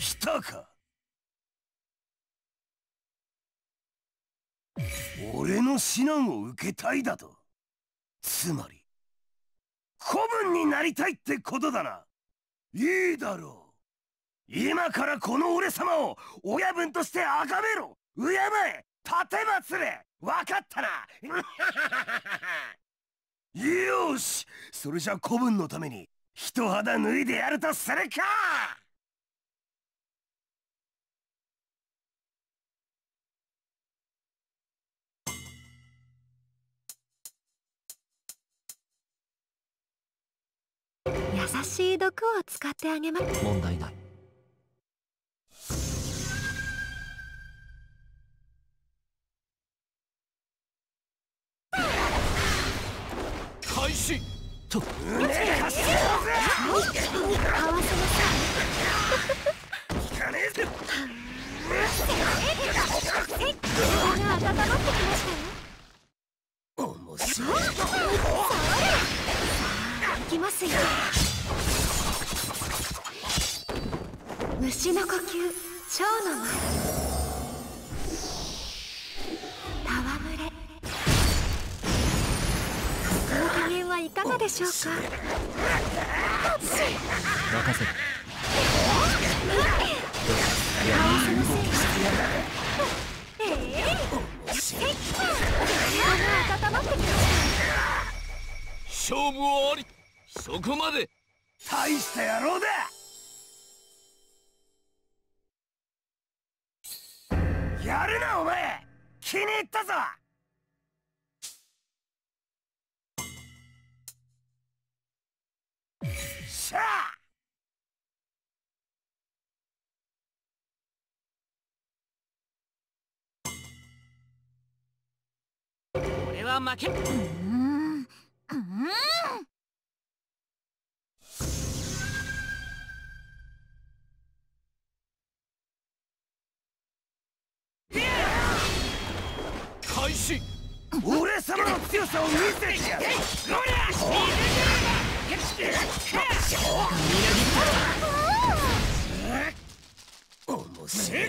来たか。俺の指南を受けたいだと。つまり古文になりたいってことだな。いいだろう。今からこの俺様を親分として崇めろ。敬え。立てれ。分かったな。よし。それじゃ古文のために一肌脱いでやるとするか。しい毒を使ってあげます。問題ない。開始。と胸貸してやろうぜ合わせなさ聞かねえぜい。体が温まってきましたよ面白いいきますよ虫の呼吸蝶の舞戯れその加減はいかがでしょうか？任せる。ええ体が温まってきまし勝負はあり。そこまで。大した野郎だやるなお前。気に入ったぞ。しゃあ。俺は負けたうーん。うーん俺様の強さを見せてやる面白い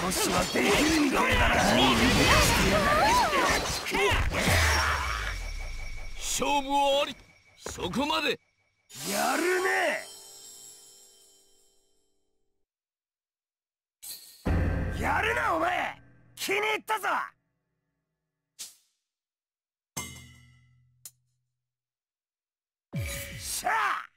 少しはできるみたいだな勝負はあり。そこまで。やるね。気に入ったぞ。しゃあ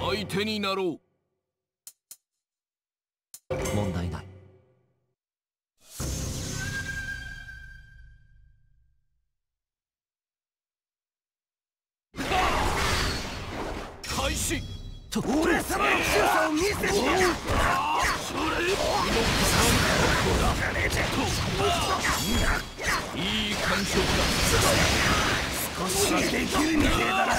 相手になろう俺様の強さを見せてやるいい感触少しできるみてえだな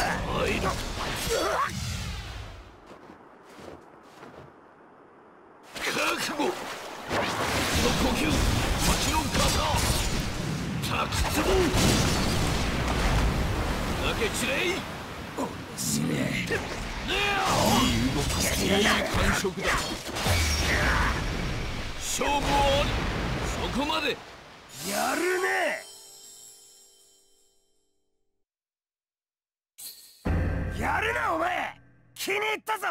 感触だ。勝負はあり。そこまで。やるね。やるなお前。気に入ったぞ。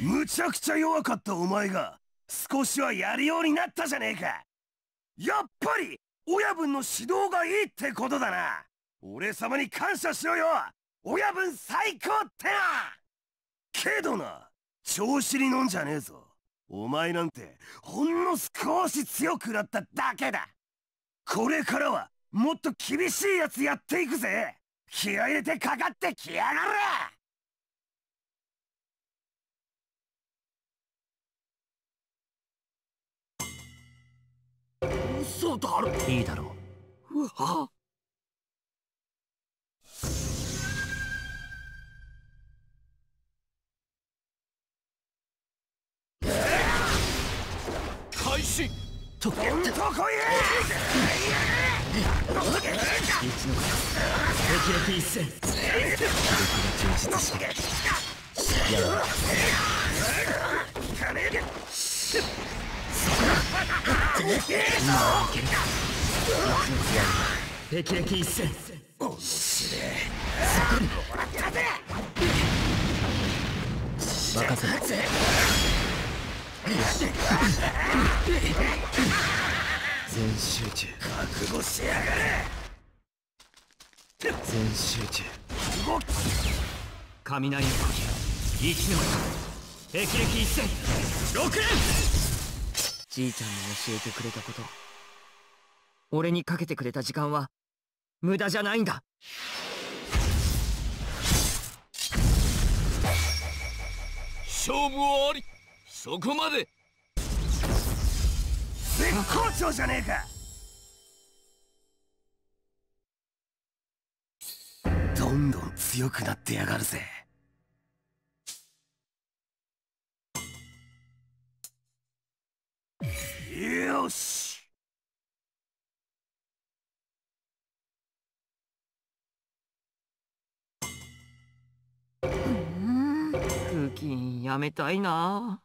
むちゃくちゃ弱かったお前が少しはやるようになったじゃねえか。やっぱり親分の指導がいいってことだな。俺様に感謝しろよ。親分最高ってな。けどな調子に飲んじゃねえぞ。お前なんてほんの少し強くなっただけだ。これからはもっと厳しいやつやっていくぜ。気合入れてかかってきやがれ。嘘だろ。いいだろう。うわ開始。どんとこい一の霹靂一戦記録が充実したやらかねえ霹靂一戦任せろ全集中。覚悟しやがれ。全集中動き雷の呼吸一の型霹靂一戦六。連じいちゃんの教えてくれたこと。俺にかけてくれた時間は。無駄じゃないんだ。勝負はあり。そこまで。絶好調じゃねえか。どんどん強くなってやがるぜ。よし。空気やめたいな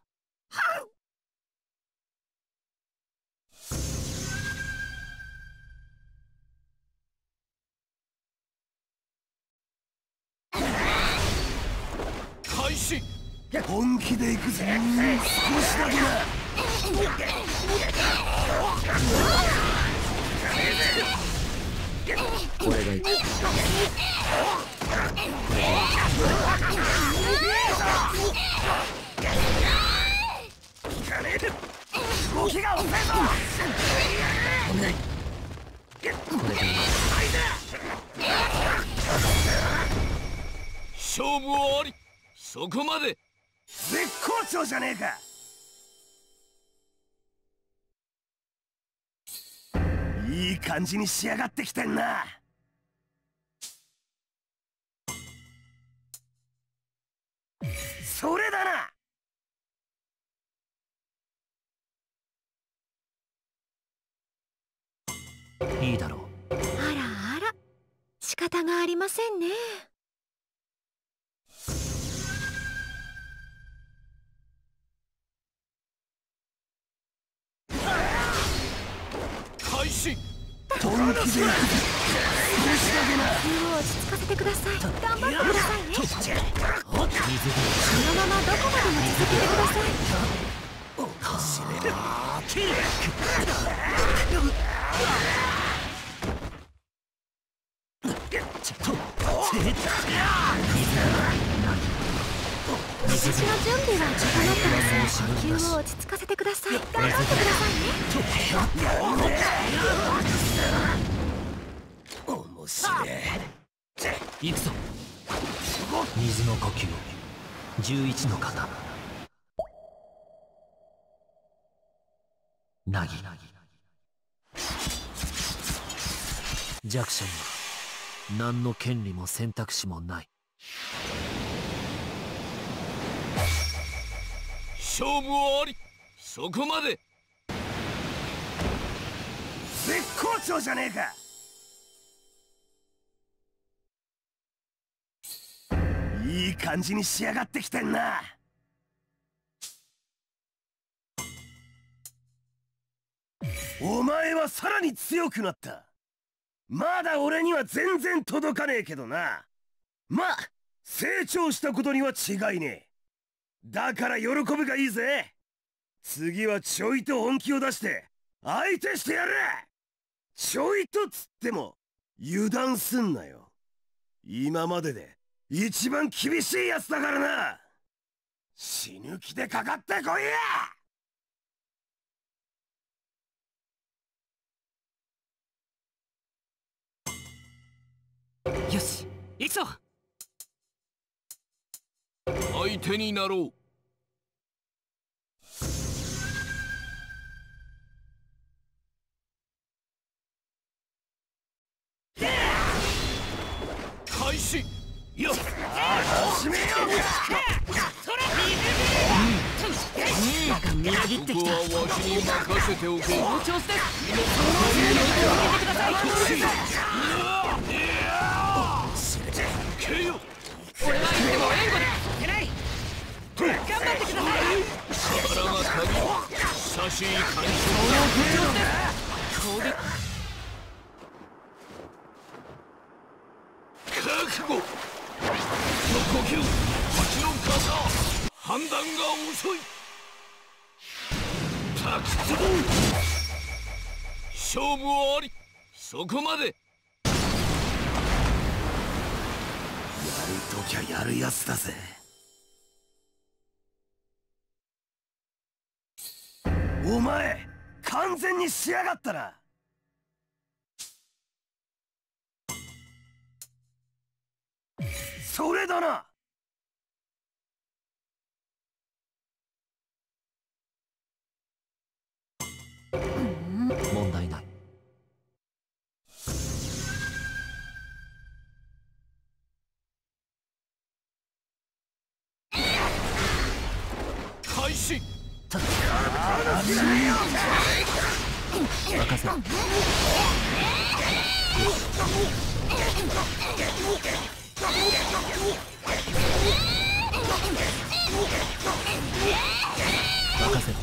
開始。本気で行くぜ。少しだけな俺がいい。そこまで。絶好調じゃねえか。いい感じに仕上がってきてんな。それだな。いいだろう。あらあら。仕方がありませんね。開始。本気で行くぜ少しだけな気を落ち着かせてください。頑張ってくださいね。このままどこまでも続けてください私の準備は整ってます気を落ち着かせてください頑張ってくださいね面白い行くぞ水の呼吸11の型なぎ弱者には何の権利も選択肢もない。勝負はあり。そこまで。絶好調じゃねえか。いい感じに仕上がってきてんな。お前はさらに強くなったまだ俺には全然届かねえけどな。まあ成長したことには違いねえ。だから喜ぶがいいぜ。次はちょいと本気を出して相手してやる。ちょいとつっても油断すんなよ。今までで一番厳しいやつだからな。死ぬ気でかかってこいや！よし。行くぞ。相手になろう。開始。よっ。始めよう。か我がみなぎってきたここはわしに任せておけ。この調子です。け久しい感触攻撃覚悟。その呼吸町の傘判断が遅い滝壺勝負はありそこまでやるときゃやるやつだぜ前完全に仕上がったな。それだな。問題ない。開始任せろ。任せろ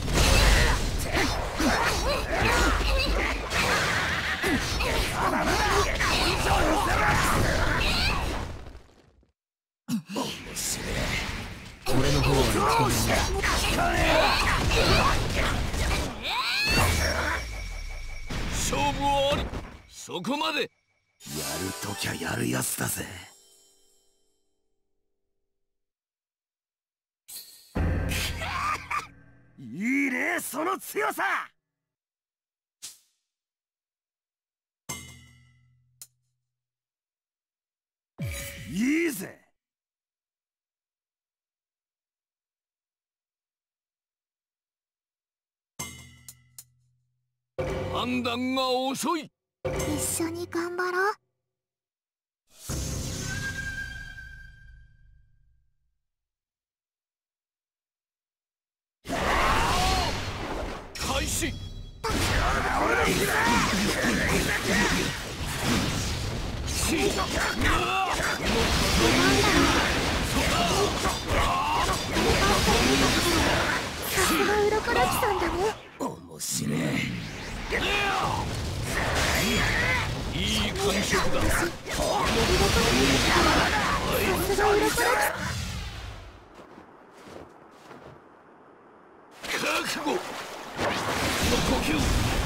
そこまで。やるときゃやるやつだぜ。いいねその強さ。いいぜ。判断が遅い一緒に頑張ろう。開始。さすがウロコラキさんだね。面白いいい感触ださすがウロコラキさん覚悟その呼吸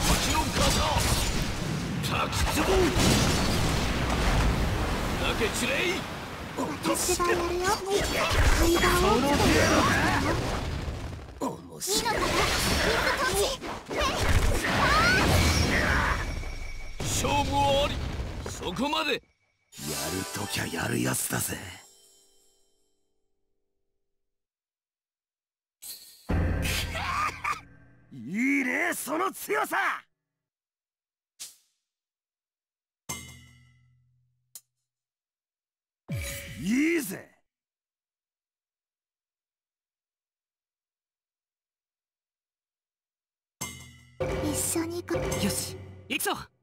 町の傘滝壺泣けちれい私がやるよ階段をつけて面白い勝負はあり。そこまで。やるときゃやるやつだぜ。いいねその強さ。いいぜ。一緒にかよし。行くぞ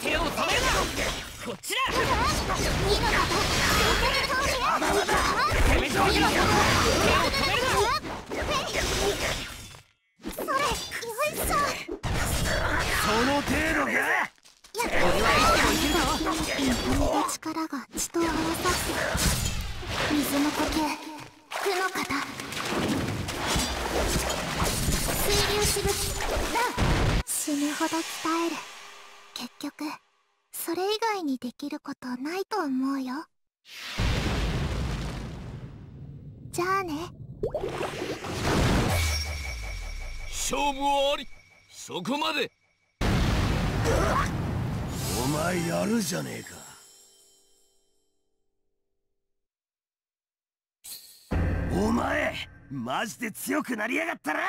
手を止めるの程度か。俺はいつでも行けるぞ力が血と合わさって水の呼吸。負の型水流しぶきラン死ぬほど鍛える結局それ以外にできることないと思うよじゃあね勝負ありそこまでお前やるじゃねえか。お前マジで強くなりやがったな。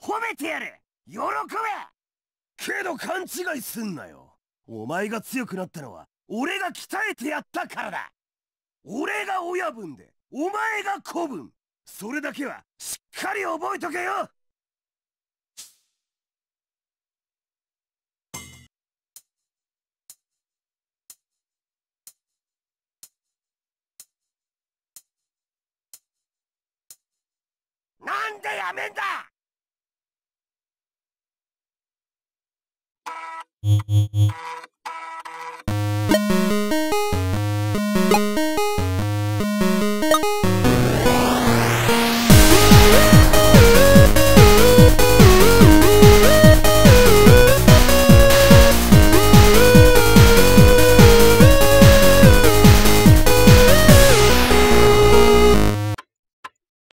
褒めてやる。喜べ。けど勘違いすんなよ。お前が強くなったのは俺が鍛えてやったからだ。俺が親分でお前が子分。それだけはしっかり覚えとけよ。でやめんだ。